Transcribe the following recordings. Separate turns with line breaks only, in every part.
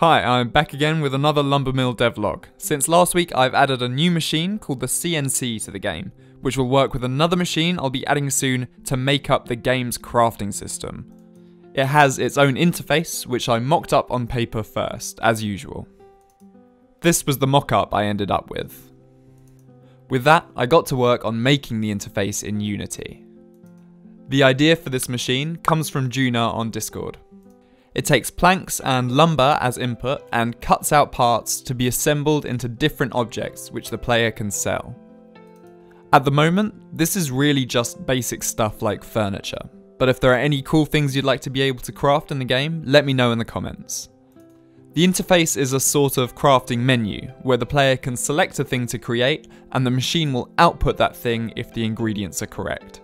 Hi, I'm back again with another Lumbermill devlog. Since last week, I've added a new machine called the CNC to the game, which will work with another machine I'll be adding soon to make up the game's crafting system. It has its own interface, which I mocked up on paper first, as usual. This was the mock-up I ended up with. With that, I got to work on making the interface in Unity. The idea for this machine comes from Juna on Discord. It takes planks and lumber as input and cuts out parts to be assembled into different objects which the player can sell. At the moment, this is really just basic stuff like furniture, but if there are any cool things you'd like to be able to craft in the game, let me know in the comments. The interface is a sort of crafting menu, where the player can select a thing to create, and the machine will output that thing if the ingredients are correct.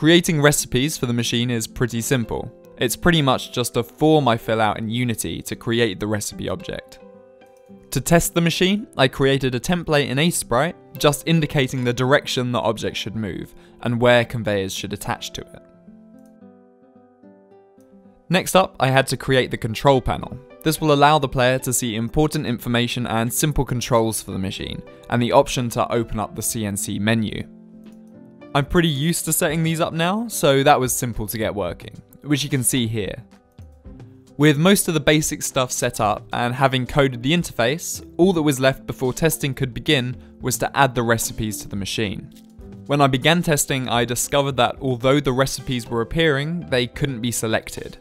Creating recipes for the machine is pretty simple. It's pretty much just a form I fill out in Unity to create the recipe object. To test the machine, I created a template in Aseprite, just indicating the direction the object should move, and where conveyors should attach to it. Next up, I had to create the control panel. This will allow the player to see important information and simple controls for the machine, and the option to open up the CNC menu. I'm pretty used to setting these up now, so that was simple to get working, which you can see here. With most of the basic stuff set up and having coded the interface, all that was left before testing could begin was to add the recipes to the machine. When I began testing, I discovered that although the recipes were appearing, they couldn't be selected.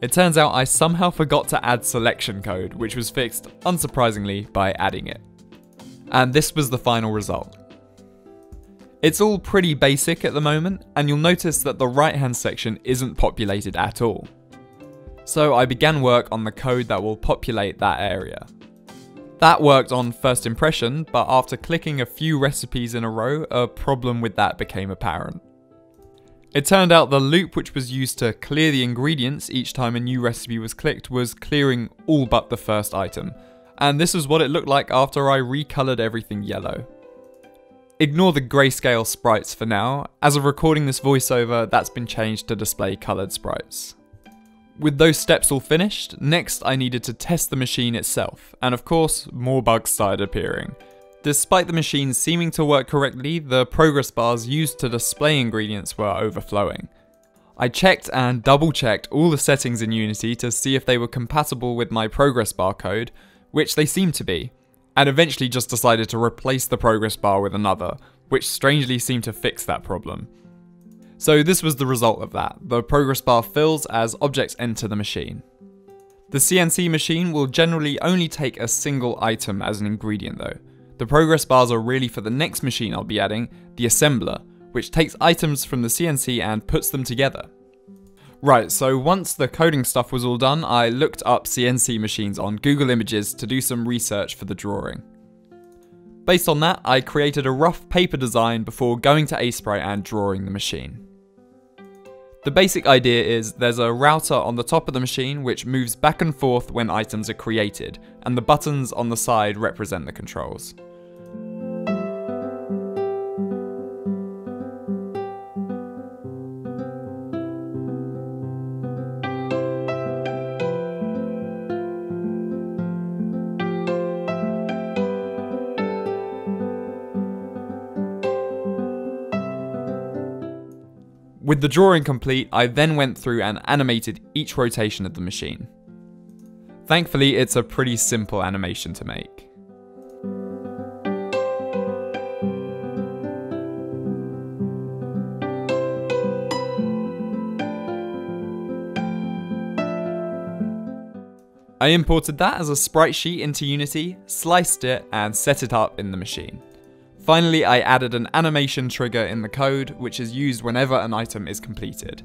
It turns out I somehow forgot to add selection code, which was fixed, unsurprisingly, by adding it. And this was the final result. It's all pretty basic at the moment, and you'll notice that the right hand section isn't populated at all. So I began work on the code that will populate that area. That worked on first impression, but after clicking a few recipes in a row, a problem with that became apparent. It turned out the loop which was used to clear the ingredients each time a new recipe was clicked was clearing all but the first item, and this is what it looked like after I recolored everything yellow. Ignore the grayscale sprites for now, as of recording this voiceover that's been changed to display coloured sprites. With those steps all finished, next I needed to test the machine itself, and of course, more bugs started appearing. Despite the machine seeming to work correctly, the progress bars used to display ingredients were overflowing. I checked and double checked all the settings in Unity to see if they were compatible with my progress bar code, which they seemed to be, and eventually just decided to replace the progress bar with another, which strangely seemed to fix that problem. So this was the result of that. The progress bar fills as objects enter the machine. The CNC machine will generally only take a single item as an ingredient though. The progress bars are really for the next machine I'll be adding, the assembler, which takes items from the CNC and puts them together. Right, so once the coding stuff was all done, I looked up CNC machines on Google Images to do some research for the drawing. Based on that, I created a rough paper design before going to Aseprite and drawing the machine. The basic idea is there's a router on the top of the machine which moves back and forth when items are created, and the buttons on the side represent the controls. With the drawing complete, I then went through and animated each rotation of the machine. Thankfully, it's a pretty simple animation to make. I imported that as a sprite sheet into Unity, sliced it, and set it up in the machine. Finally, I added an animation trigger in the code, which is used whenever an item is completed.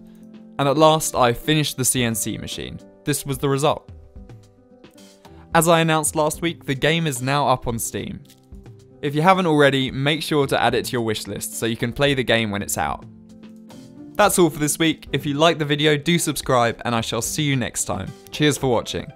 And at last, I finished the CNC machine. This was the result. As I announced last week, the game is now up on Steam. If you haven't already, make sure to add it to your wishlist so you can play the game when it's out. That's all for this week. If you liked the video, do subscribe, and I shall see you next time. Cheers for watching.